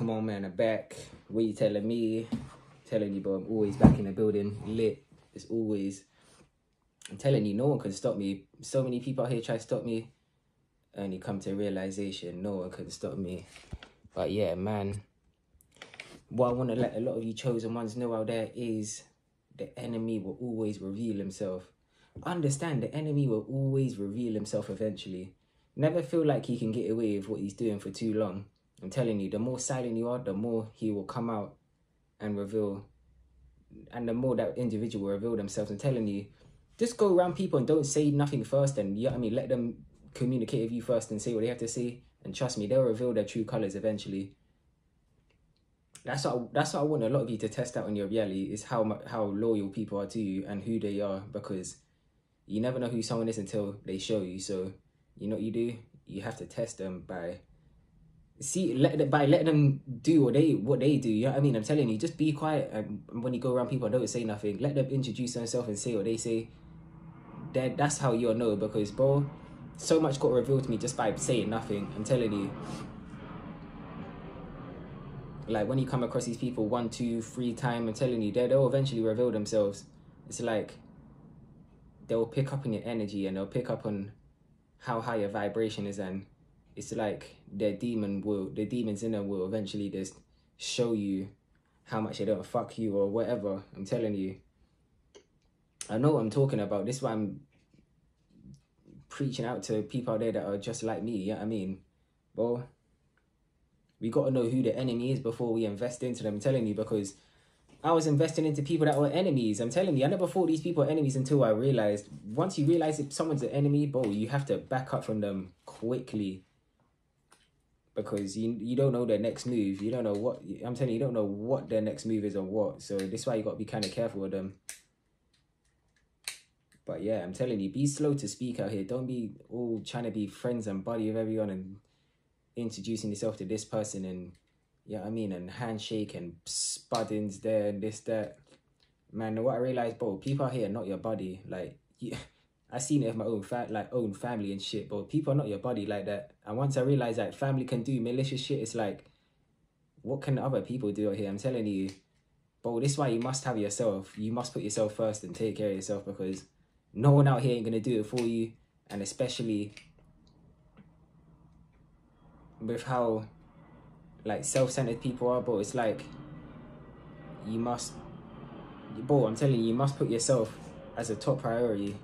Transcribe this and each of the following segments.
Come on, man, I'm back. What you telling me? Telling you, bro, I'm always back in the building, lit. It's always. I'm telling you, no one can stop me. So many people out here try to stop me, and you come to realization, no one can stop me. But yeah, man. What I want to let a lot of you chosen ones know out there is the enemy will always reveal himself. Understand the enemy will always reveal himself eventually. Never feel like he can get away with what he's doing for too long. I'm telling you, the more silent you are, the more he will come out and reveal. And the more that individual will reveal themselves. I'm telling you, just go around people and don't say nothing first. And you know I mean? Let them communicate with you first and say what they have to say. And trust me, they'll reveal their true colors eventually. That's what that's what I want a lot of you to test out in your reality is how how loyal people are to you and who they are because you never know who someone is until they show you. So you know what you do? You have to test them by see let by letting them do what they what they do. You know what I mean? I'm telling you, just be quiet and when you go around people, don't say nothing. Let them introduce themselves and say what they say. That that's how you'll know because bro, so much got revealed to me just by saying nothing. I'm telling you. Like when you come across these people one, two, three time, I'm telling you, they they'll eventually reveal themselves. It's like they'll pick up on your energy and they'll pick up on how high your vibration is and it's like their demon will the demons in them will eventually just show you how much they don't fuck you or whatever. I'm telling you. I know what I'm talking about. This is why I'm preaching out to people out there that are just like me, you know what I mean? Well, we gotta know who the enemy is before we invest into them. I'm telling you, because I was investing into people that were enemies. I'm telling you, I never thought these people were enemies until I realized once you realize if someone's an enemy, bro, you have to back up from them quickly. Because you you don't know their next move. You don't know what I'm telling you, you don't know what their next move is or what. So this is why you gotta be kind of careful with them. But yeah, I'm telling you, be slow to speak out here. Don't be all trying to be friends and buddy with everyone and introducing yourself to this person and yeah, you know I mean, and handshake and spuddings there and this that. Man, what I realized, bro, people out here not your buddy. Like, yeah, I seen it with my own fa- like own family and shit, but people are not your buddy like that. And once I realized that family can do malicious shit, it's like, what can other people do out here? I'm telling you, bro, this is why you must have yourself. You must put yourself first and take care of yourself because no one out here ain't gonna do it for you. And especially with how like self-centered people are, but it's like you must, bro. I'm telling you, you must put yourself as a top priority.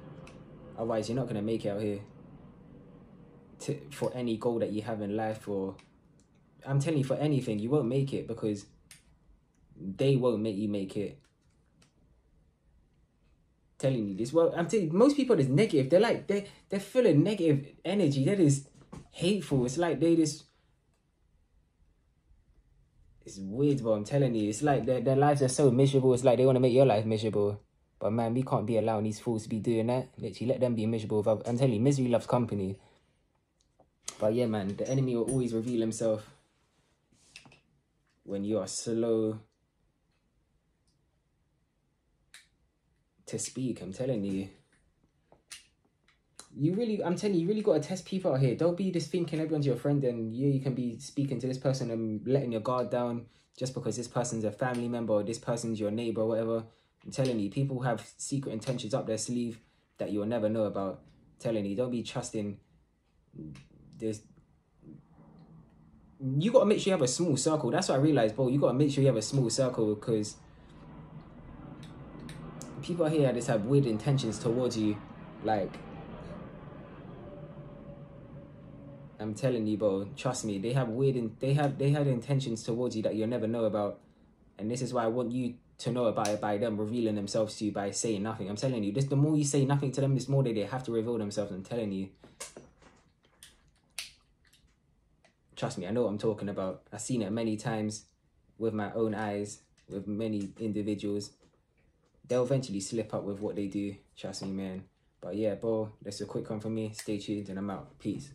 Otherwise, you're not gonna make it out here. To, for any goal that you have in life, or I'm telling you, for anything, you won't make it because they won't make you make it. Telling you this, well, I'm telling you, most people is negative. They're like they they're full of negative energy. That is hateful. It's like they just it's weird, but I'm telling you, it's like their, their lives are so miserable. It's like they want to make your life miserable. But man, we can't be allowing these fools to be doing that. Literally, let them be miserable. I'm telling you, misery loves company. But yeah, man, the enemy will always reveal himself when you are slow to speak. I'm telling you. You really, I'm telling you, you really got to test people out here. Don't be just thinking everyone's your friend and you, you can be speaking to this person and letting your guard down just because this person's a family member or this person's your neighbor or whatever. I'm telling you, people have secret intentions up their sleeve that you'll never know about. I'm telling you, don't be trusting this. You got to make sure you have a small circle. That's what I realized, bro. You got to make sure you have a small circle because people here just have weird intentions towards you. Like, I'm telling you, bro. Trust me, they have weird. In, they have they had intentions towards you that you'll never know about, and this is why I want you to know about it by them revealing themselves to you by saying nothing. I'm telling you, this the more you say nothing to them, this more they they have to reveal themselves. I'm telling you. Trust me, I know what I'm talking about. I've seen it many times with my own eyes with many individuals. They'll eventually slip up with what they do. Trust me, man. But yeah, bro, that's a quick one for me. Stay tuned and I'm out. Peace.